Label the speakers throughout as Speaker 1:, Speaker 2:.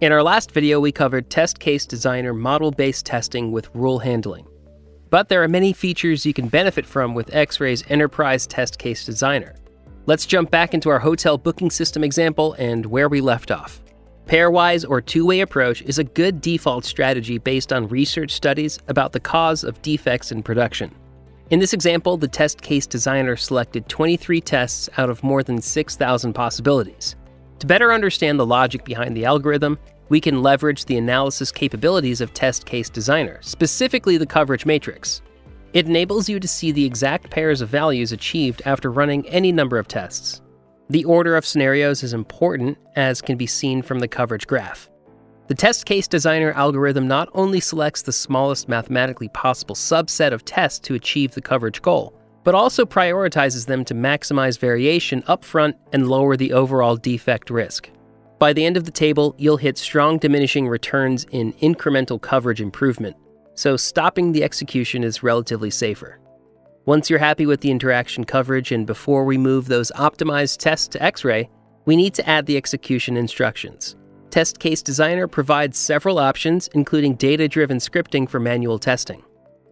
Speaker 1: In our last video, we covered Test Case Designer model based testing with rule handling. But there are many features you can benefit from with Xray's Enterprise Test Case Designer. Let's jump back into our hotel booking system example and where we left off. Pairwise or two way approach is a good default strategy based on research studies about the cause of defects in production. In this example, the test case designer selected 23 tests out of more than 6,000 possibilities. To better understand the logic behind the algorithm, we can leverage the analysis capabilities of Test Case Designer, specifically the coverage matrix. It enables you to see the exact pairs of values achieved after running any number of tests. The order of scenarios is important, as can be seen from the coverage graph. The Test Case Designer algorithm not only selects the smallest mathematically possible subset of tests to achieve the coverage goal, but also prioritizes them to maximize variation upfront and lower the overall defect risk. By the end of the table, you'll hit strong diminishing returns in incremental coverage improvement, so stopping the execution is relatively safer. Once you're happy with the interaction coverage and before we move those optimized tests to Xray, we need to add the execution instructions. Test Case Designer provides several options, including data-driven scripting for manual testing.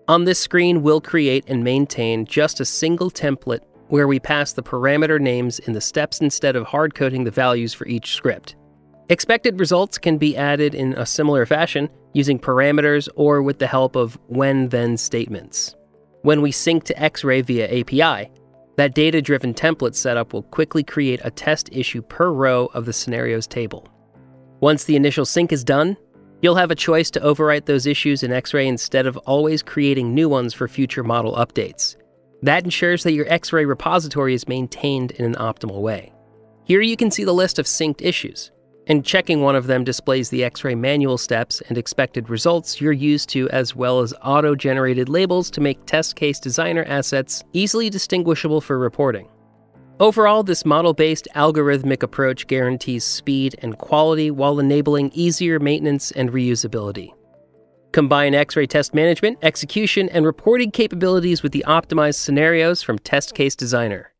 Speaker 1: On this screen, we'll create and maintain just a single template where we pass the parameter names in the steps instead of hard-coding the values for each script. Expected results can be added in a similar fashion using parameters or with the help of when-then statements. When we sync to Xray via API, that data-driven template setup will quickly create a test issue per row of the scenarios table. Once the initial sync is done, You'll have a choice to overwrite those issues in Xray instead of always creating new ones for future model updates. That ensures that your Xray repository is maintained in an optimal way. Here you can see the list of synced issues, and checking one of them displays the Xray manual steps and expected results you're used to as well as auto-generated labels to make test case designer assets easily distinguishable for reporting. Overall, this model-based algorithmic approach guarantees speed and quality while enabling easier maintenance and reusability. Combine Xray test management, execution, and reporting capabilities with the optimized scenarios from Test Case Designer.